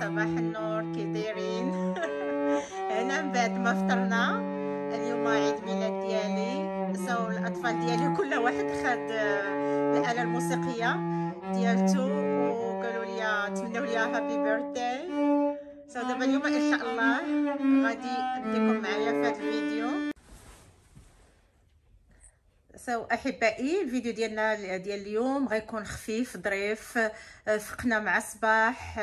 صباح النور كي دايرين. أنا من بعد ما فطرنا اليوم عيد ميلاد ديالي. so الأطفال ديالي كل واحد خد الآلة الموسيقية ديالته وقالوا لي تمنوا لي happy birthday so دابا اليوم إن شاء الله غادي نديكم معايا so أحبائي الفيديو ديالنا ديال اليوم غيكون خفيف ظريف فقنا مع الصباح.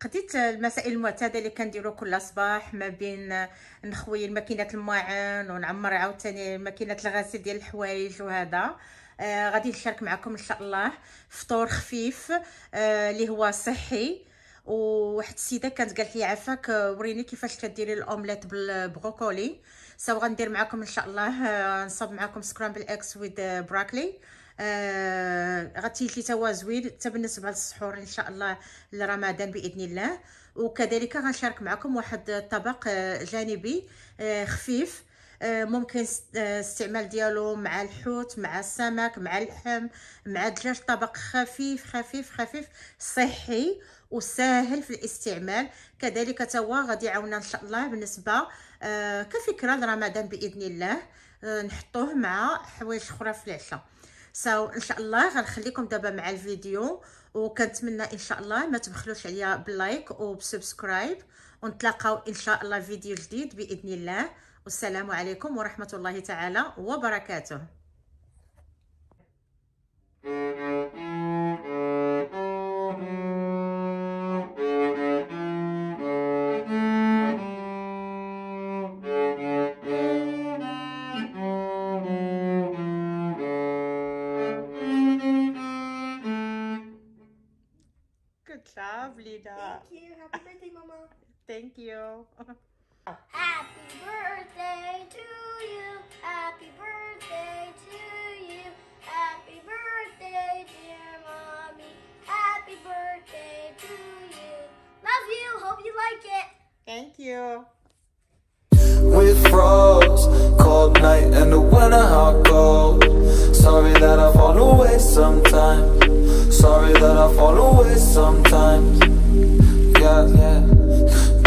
قضيت المسائل المعتادة اللي كنديرو كل صباح ما بين نخوي الماكينه الماعن ونعمر عاوتاني ماكينه الغسيل ديال الحوايج وهذا. آه غادي نشارك معكم إن شاء الله فطور خفيف آه اللي هو صحي. وواحد السيده كانت قالت لي عافاك وريني كيفاش كديري الأومليت بالبروكولي so غندير معكم إن شاء الله آه نصب معكم scrambled eggs with broccoli آه غتيجي توا زوين حتى بالنسبة للسحور إن شاء الله لرمضان بإذن الله. وكذلك غنشارك معكم واحد الطبق آه جانبي آه خفيف. آه ممكن استعمال ديالو مع الحوت مع السمك مع اللحم مع الدجاج طبق خفيف خفيف خفيف صحي. وسهل في الاستعمال. كذلك توا غادي يعاوننا إن شاء الله بالنسبة آه كفكرة لرمضان بإذن الله آه نحطوه مع حوايج أخرى في العشاء. so إن شاء الله غنخليكم دابا مع الفيديو وكنتمنى إن شاء الله ما تبخلوش عليا بال like وب subscribe ونتلاقاو إن شاء الله فيديو جديد بإذن الله. والسلام عليكم ورحمة الله تعالى وبركاته. Job, Lida. Thank you. Happy birthday, Mama. Thank you. Happy birthday to you. Happy birthday to you. Happy birthday, dear mommy. Happy birthday to you. Love you. Hope you like it. Thank you. We froze, cold night in the winter, how cold. Sorry that I fall away sometimes. Sorry that I fall away sometimes. Yeah, yeah.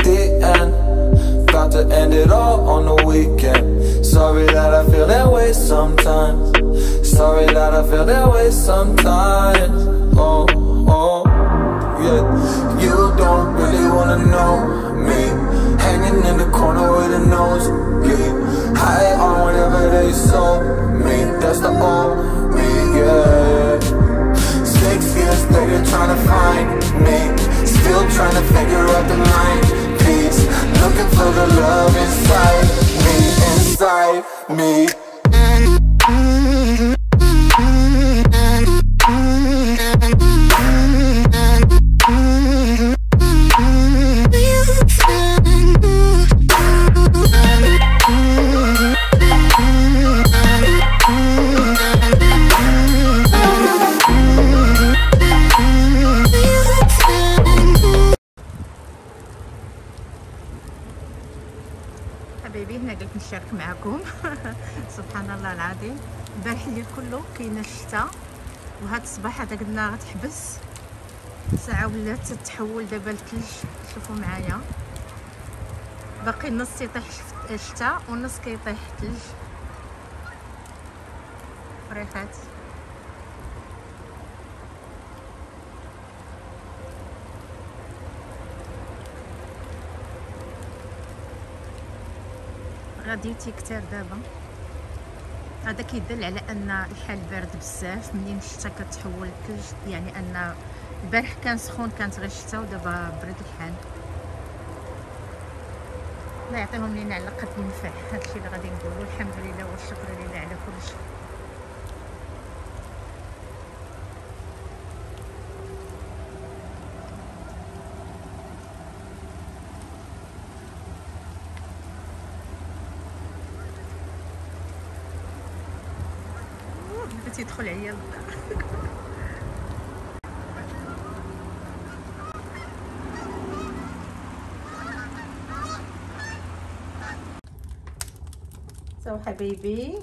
The end, about to end it all on the weekend. Sorry that I feel that way sometimes. Sorry that I feel that way sometimes. Oh, oh, yeah. You don't really wanna know me. Hanging in the corner with a nose bleed High on whatever they sold me That's the old me, yeah years later trying to find me. Still trying to figure out the mind. Piece Looking for the love inside me, inside حبايبي هنا قلت نشارك معكم سبحان الله العظيم. البارح الليل كله كاين الشتاء وهاد الصباح هذا قلنا غتحبس. ساعة ولات تتحول دابا لثلج شوفوا معايا. باقي النص يطيح الشتاء والنص كيطيح ثلج فريحات. غادي تيكتر دابا. هذا كيدل على أن الحال بارد بزاف. منين الشتا كتحول الثلج يعني أن البارح كان سخون كانت غير الشتا ودابا برد الحال. الله يعطيهم لينا على قد النفع هادشي اللي غادي نقولوا الحمد لله والشكر لله على كل تيدخل عليا الضوء سو حبيبي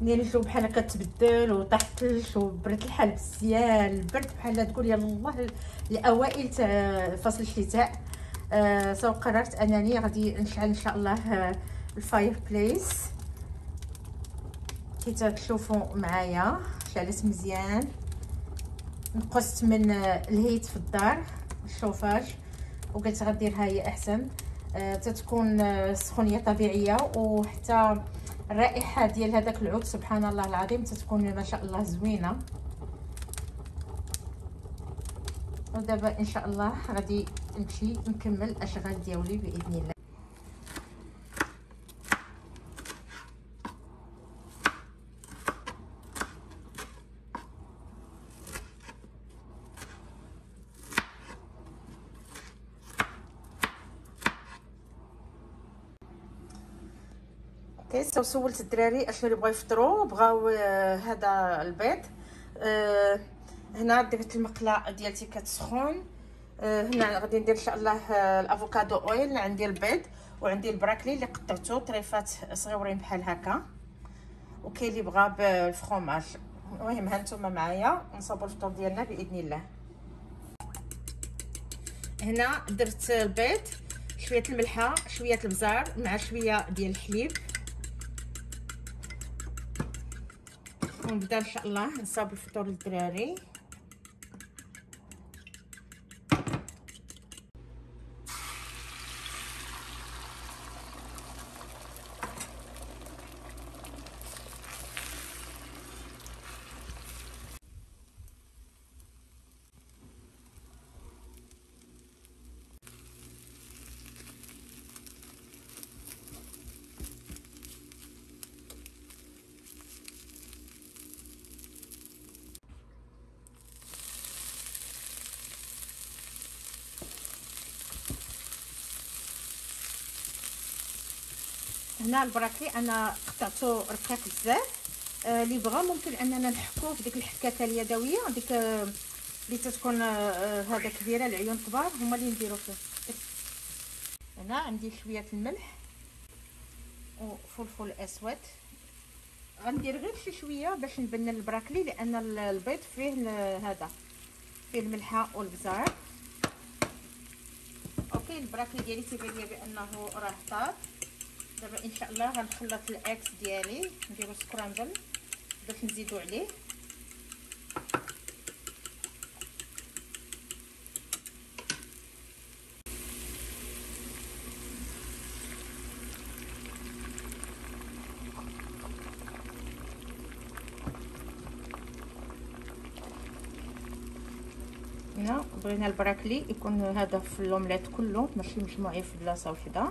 منين الجو بحال هكا تبدل وطاح الثلج وبرد الحال مزيان البرد بحال تقول يلاه الأوائل تاع فصل الشتاء آه قررت أنني غادي نشعل إن شاء الله آه ال fireplace. كي تشوفوا معايا شعلت مزيان. نقصت من آه ال heat في الدار الشوفاج وقلت غديرها هي أحسن. آه تتكون آه سخونية طبيعية وحتى الرائحة ديال هذاك العود سبحان الله العظيم تتكون ما شاء الله زوينة. ودابا إن شاء الله غادي نمشي نكمل الأشغال ديالي بإذن الله. أوكي سولت الدراري أشنو اللي بغاو يفطروا بغاو آه هذا البيض. آه هنا درت المقله ديالتي كتسخن. آه هنا غادي ندير إن شاء الله الأفوكادو أويل. عندي البيض وعندي البراكلي اللي قطعته طريفات صغيورين بحال هكا. وكاين اللي بغا بالفرomاج المهم هانتوما معايا. نصاوبوا الفطور ديالنا بإذن الله. هنا درت البيض شوية الملحة شوية البزار مع شوية ديال الحليب. ونبدا إن شاء الله نصاوب الفطور للدراري هنا البراكلي أنا قطعته رقيق بزاف. آه، اللي بغى ممكن أننا نحكوه في ديك الحكاكة اليدوية ديك اللي تتكون آه، هذا كبيرة العيون كبار هما اللي نديرو فيه. هنا عندي شوية الملح وفلفل أسود. غندير غير شي شوية باش نبنن البراكلي لأن البيض فيه هذا فيه الملحة والبزار. okay ال broccoli ديالي تيبان لي بأنه راه طاب. دابا ان شاء الله غنخلط ال eggs ديالي نديرو scramble باش نزيدو عليه. هنا بغينا البراكلي يكون هذا في الأومليت كله ماشي مجموعي في بلاصه وحدة.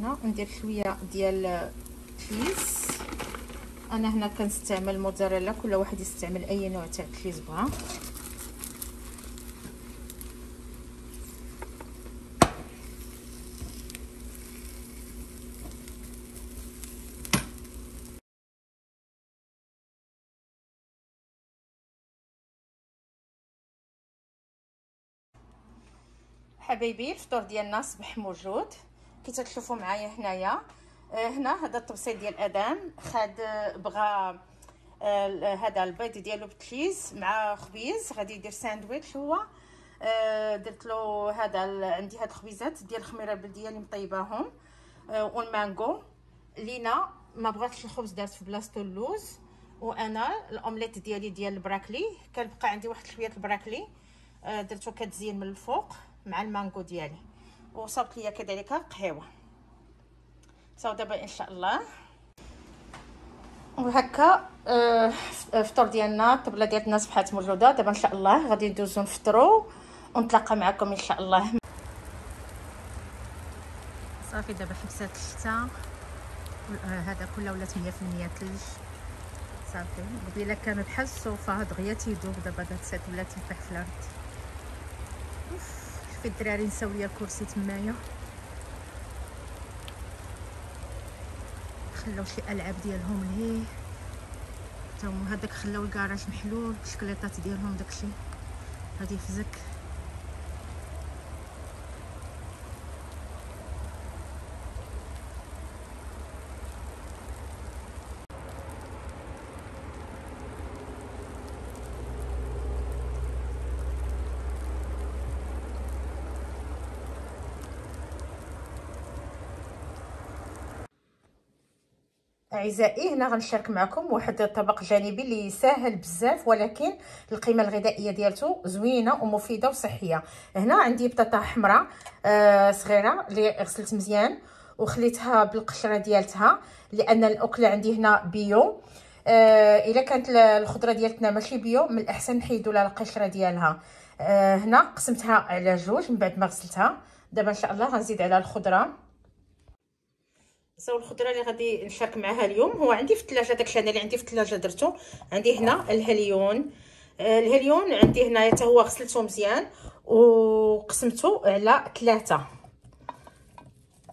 هنا ندير شوية ديال تشيز أنا هنا كنستعمل موتزاريلا كل واحد يستعمل أي نوع تاع تشيز بغا. حبايبي الفطور ديالنا صبح موجود. كي تشوفوا معايا هنايا. آه هنا هذا التبسيط ديال الأذان. خد بغى آه هذا البيض ديالو ب cheese مع خبيز. غادي يدير ساندويتش هو. آه درت له هذا عندي هاد الخبيزات ديال الخميرة البلدية اللي مطيباهم. والمانغو لينا ما بغاتش الخبز دارت في بلاصتو اللوز. وأنا الأومليت ديالي ديال ال broccoli. كان بقى عندي واحد شوية البراكلي. درتو كتزين من الفوق مع المانغو ديالي. وصابت ليا كذلك قهوة. صاو دابا إن شاء الله. وهكا آه الفطور ديالنا الطبلة ديال الناس بحالت موجوده دابا إن شاء الله غادي ندوزو نفطروا ونتلاقى معكم إن شاء الله. صافي دابا حبسات الشتاء هذا كله ولات 100% ثلج صافي. قبيله كان بحال الصوفه دغيا تيدوب دابا دات ولات تنفح في الأرض شوفي الدراري نساو ليا الكرسي تمايا. خلاو شي ألعاب ديالهم لهيه حتى هما هذاك خلاو الكراج محلول الشكليطات ديالهم داكشي. غادي يفزك. أعزائي هنا غنشارك معكم واحد الطبق جانبي اللي ساهل بزاف ولكن القيمة الغذائية ديالته زوينة ومفيدة وصحية. هنا عندي بطاطا حمراء آه صغيرة اللي غسلت مزيان وخليتها بالقشرة ديالتها لأن الأكلة عندي هنا بيو. آه إلا كانت الخضرة ديالتنا ماشي بيو من الأحسن نحيدوا لها القشرة ديالها. آه هنا قسمتها على جوج من بعد ما غسلتها. دابا إن شاء الله غنزيد على الخضرة. سو الخضرة اللي غادي نشارك معها اليوم. هو عندي في الثلاجة داكشي أنا اللي عندي في الثلاجة درتو. عندي هنا الهليون. آه، الهليون عندي هنايا حتى هو غسلته مزيان. وقسمته على ثلاثة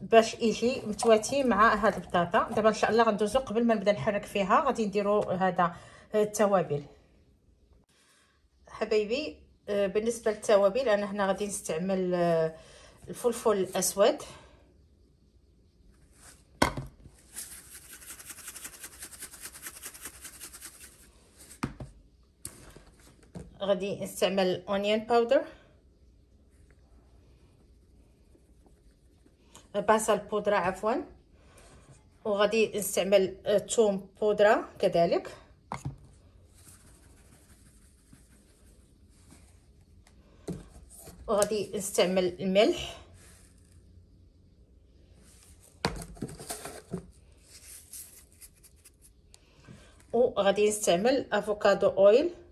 باش يجي متواتي مع هاد البطاطا. دابا إن شاء الله غندوزو قبل ما نبدأ نحرك فيها. غادي نديرو هذا التوابل. حبايبي آه، بالنسبة للتوابل أنا هنا غادي نستعمل آه، الفلفل الأسود. غادي نستعمل onion powder بصل بودرة عفوا وغادي نستعمل ثوم بودرة كذلك. وغادي نستعمل الملح وغادي نستعمل افوكادو اويل آه،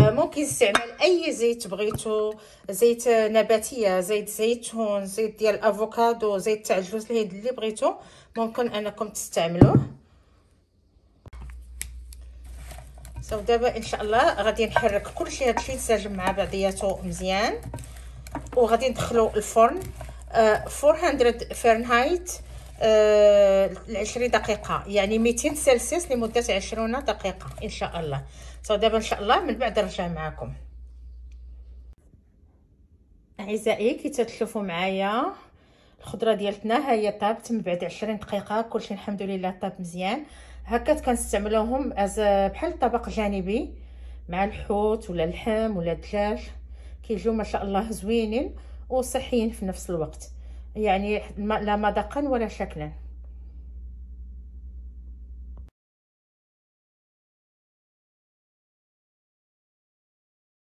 ممكن تستعمل أي زيت بغيتو زيت نباتية زيت زيتون زيت ديال الأفوكادو زيت تاع الجوز الهند اللي بغيتو ممكن أنكم تستعملوه. سو دابا إن شاء الله غادي نحرك كلشي هادشي يتساجم مع بعضياتو مزيان. وغادي ندخلو الفرن. آه 400 فرنهايت آه 20 دقيقة. يعني 200 سلسيوس لمدة 20 دقيقة إن شاء الله. دابا إن شاء الله من بعد نرجع معكم. أعزائي كي تتشوفوا معايا الخضرة ديالتنا ها هي طابت من بعد 20 دقيقة. كلشي الحمد لله طاب مزيان. هكا كنستعملوهم بحال طبق جانبي مع الحوت ولا اللحم ولا الدجاج. كيجيو ما شاء الله زوينين وصحيين في نفس الوقت. يعني لا مذاقا ولا شكلا.